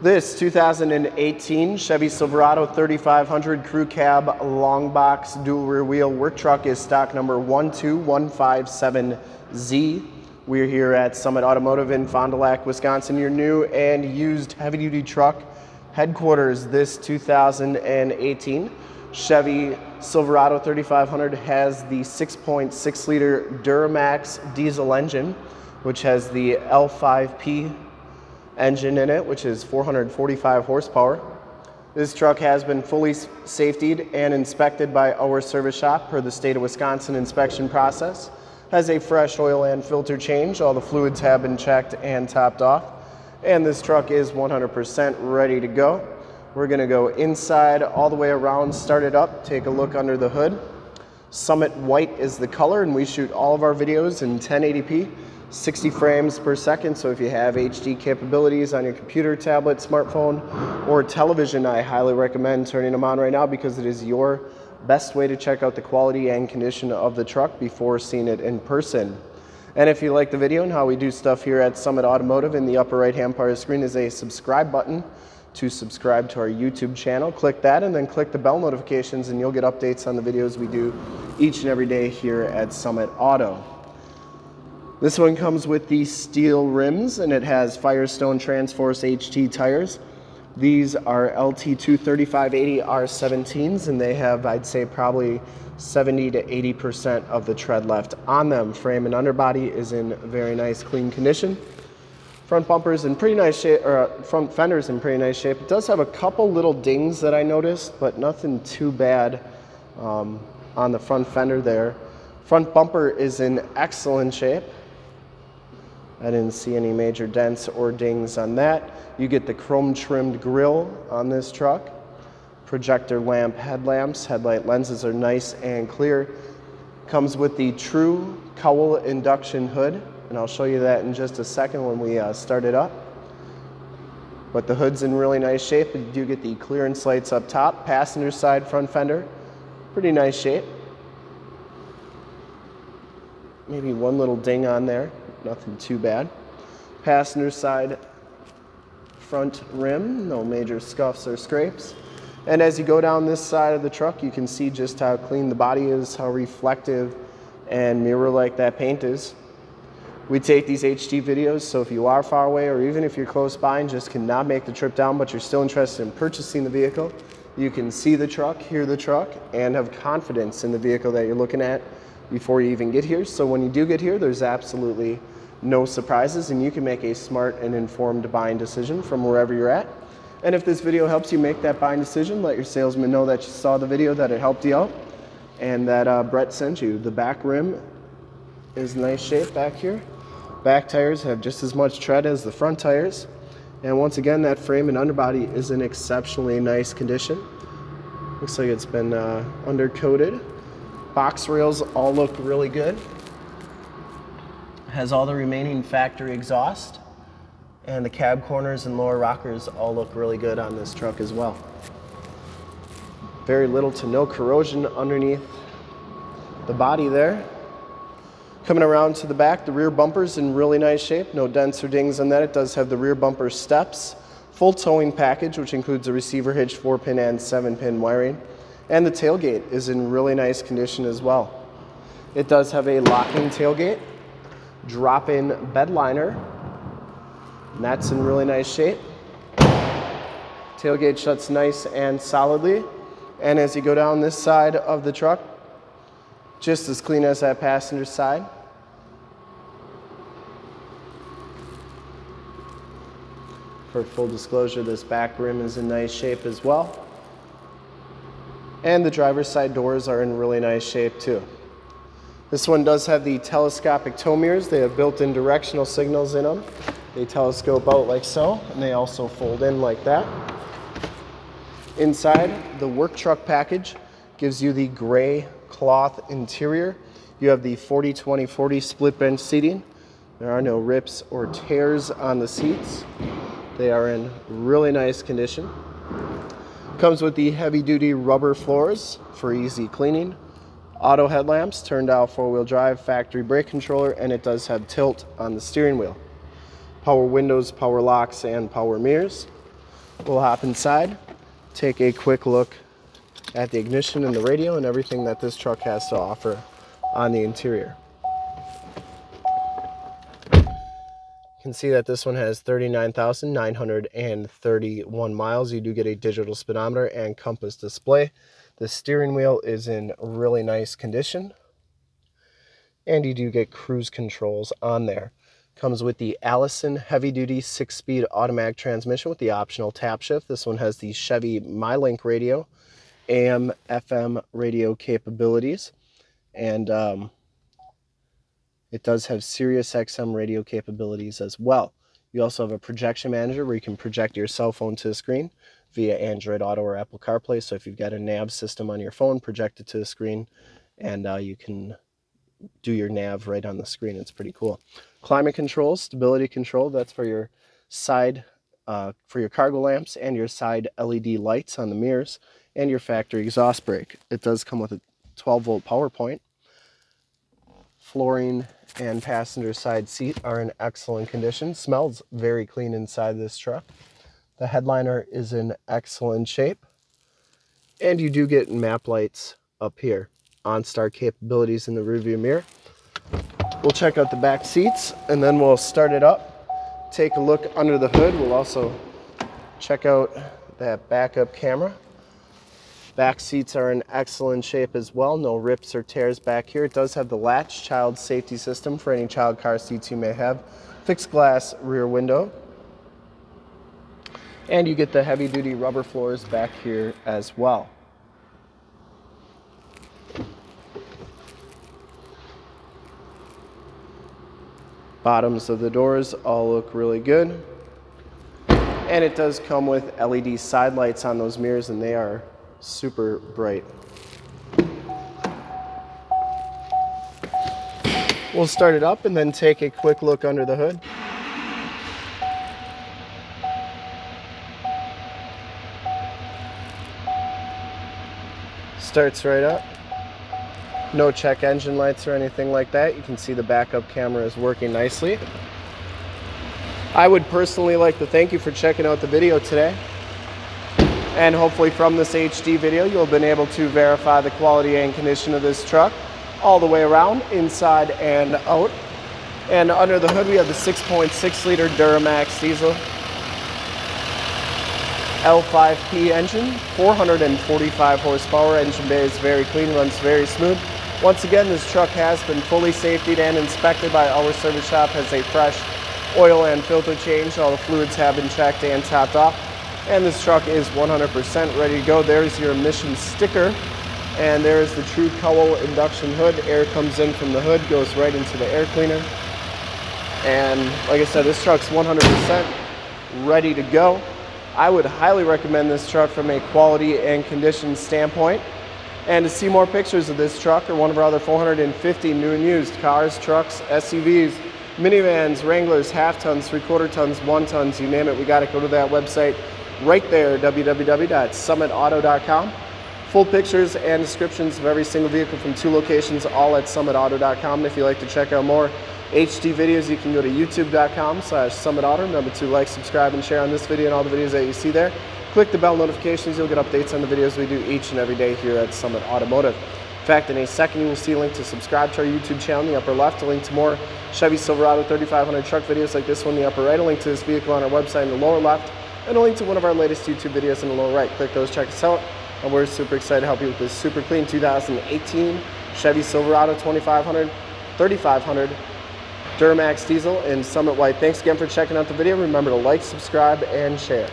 This 2018 Chevy Silverado 3500 Crew Cab Long Box Dual Rear Wheel Work Truck is stock number 12157Z. We're here at Summit Automotive in Fond du Lac, Wisconsin, your new and used heavy duty truck headquarters this 2018. Chevy Silverado 3500 has the 6.6 liter Duramax diesel engine, which has the L5P engine in it, which is 445 horsepower. This truck has been fully safetied and inspected by our service shop per the state of Wisconsin inspection process. Has a fresh oil and filter change. All the fluids have been checked and topped off. And this truck is 100% ready to go. We're gonna go inside all the way around, start it up, take a look under the hood. Summit White is the color and we shoot all of our videos in 1080p 60 frames per second. So if you have HD capabilities on your computer, tablet, smartphone, or television, I highly recommend turning them on right now because it is your best way to check out the quality and condition of the truck before seeing it in person. And if you like the video and how we do stuff here at Summit Automotive, in the upper right hand part of the screen is a subscribe button to subscribe to our YouTube channel. Click that and then click the bell notifications and you'll get updates on the videos we do each and every day here at Summit Auto. This one comes with the steel rims and it has Firestone Transforce HT tires. These are LT23580 R17s and they have, I'd say, probably 70 to 80% of the tread left on them. Frame and underbody is in very nice, clean condition. Front bumpers in pretty nice shape, or uh, front fenders in pretty nice shape. It does have a couple little dings that I noticed, but nothing too bad um, on the front fender there. Front bumper is in excellent shape. I didn't see any major dents or dings on that. You get the chrome trimmed grille on this truck. Projector lamp headlamps, headlight lenses are nice and clear. Comes with the true cowl induction hood, and I'll show you that in just a second when we uh, start it up. But the hood's in really nice shape. You do get the clearance lights up top, passenger side front fender, pretty nice shape. Maybe one little ding on there nothing too bad. Passenger side front rim, no major scuffs or scrapes. And as you go down this side of the truck, you can see just how clean the body is, how reflective and mirror-like that paint is. We take these HD videos, so if you are far away or even if you're close by and just cannot make the trip down, but you're still interested in purchasing the vehicle, you can see the truck, hear the truck, and have confidence in the vehicle that you're looking at before you even get here. So when you do get here, there's absolutely no surprises and you can make a smart and informed buying decision from wherever you're at. And if this video helps you make that buying decision, let your salesman know that you saw the video, that it helped you out, and that uh, Brett sent you. The back rim is nice shape back here. Back tires have just as much tread as the front tires. And once again, that frame and underbody is in exceptionally nice condition. Looks like it's been uh, undercoated. Box rails all look really good. Has all the remaining factory exhaust. And the cab corners and lower rockers all look really good on this truck as well. Very little to no corrosion underneath the body there. Coming around to the back, the rear bumper's in really nice shape. No dents or dings on that. It does have the rear bumper steps. Full towing package, which includes a receiver hitch, 4-pin and 7-pin wiring. And the tailgate is in really nice condition as well. It does have a locking tailgate, drop-in bed liner, and that's in really nice shape. Tailgate shuts nice and solidly. And as you go down this side of the truck, just as clean as that passenger side. For full disclosure, this back rim is in nice shape as well. And the driver's side doors are in really nice shape too. This one does have the telescopic tow mirrors. They have built-in directional signals in them. They telescope out like so, and they also fold in like that. Inside, the work truck package gives you the gray cloth interior. You have the 40-20-40 split bench seating. There are no rips or tears on the seats. They are in really nice condition. Comes with the heavy duty rubber floors for easy cleaning. Auto headlamps, turn dial four wheel drive, factory brake controller, and it does have tilt on the steering wheel. Power windows, power locks, and power mirrors. We'll hop inside, take a quick look at the ignition and the radio and everything that this truck has to offer on the interior. Can see that this one has 39,931 miles. You do get a digital speedometer and compass display. The steering wheel is in really nice condition. And you do get cruise controls on there. Comes with the Allison heavy duty six speed automatic transmission with the optional tap shift. This one has the Chevy MyLink radio, AM, FM radio capabilities. And um, it does have Sirius XM radio capabilities as well. You also have a projection manager where you can project your cell phone to the screen via Android Auto or Apple CarPlay. So if you've got a nav system on your phone, project it to the screen and uh, you can do your nav right on the screen. It's pretty cool. Climate control, stability control, that's for your side, uh, for your cargo lamps and your side LED lights on the mirrors and your factory exhaust brake. It does come with a 12 volt power point. Flooring and passenger side seat are in excellent condition. Smells very clean inside this truck. The headliner is in excellent shape. And you do get map lights up here. OnStar capabilities in the rearview mirror. We'll check out the back seats and then we'll start it up. Take a look under the hood. We'll also check out that backup camera. Back seats are in excellent shape as well. No rips or tears back here. It does have the latch child safety system for any child car seats you may have. Fixed glass rear window. And you get the heavy duty rubber floors back here as well. Bottoms of the doors all look really good. And it does come with LED side lights on those mirrors and they are super bright. We'll start it up and then take a quick look under the hood. Starts right up. No check engine lights or anything like that. You can see the backup camera is working nicely. I would personally like to thank you for checking out the video today. And hopefully from this HD video, you'll have been able to verify the quality and condition of this truck all the way around, inside and out. And under the hood, we have the 6.6 liter Duramax diesel L5P engine, 445 horsepower. Engine bay is very clean, runs very smooth. Once again, this truck has been fully safetied and inspected by our service shop, has a fresh oil and filter change. All the fluids have been checked and topped off. And this truck is 100% ready to go. There's your emission sticker. And there's the true cowl induction hood. Air comes in from the hood, goes right into the air cleaner. And like I said, this truck's 100% ready to go. I would highly recommend this truck from a quality and condition standpoint. And to see more pictures of this truck or one of our other 450 new and used cars, trucks, SUVs, minivans, Wranglers, half tons, three quarter tons, one tons, you name it, we got to go to that website right there, www.summitauto.com. Full pictures and descriptions of every single vehicle from two locations, all at summitauto.com. If you'd like to check out more HD videos, you can go to youtube.com slash summitauto. Remember to like, subscribe, and share on this video and all the videos that you see there. Click the bell notifications, you'll get updates on the videos we do each and every day here at Summit Automotive. In fact, in a second, you will see a link to subscribe to our YouTube channel in the upper left, a link to more Chevy Silverado 3500 truck videos like this one in the upper right, a link to this vehicle on our website in the lower left, and a link to one of our latest YouTube videos in the lower right. Click those, check us out, and we're super excited to help you with this super clean 2018 Chevy Silverado 2500, 3500 Duramax diesel in Summit White. Thanks again for checking out the video. Remember to like, subscribe, and share.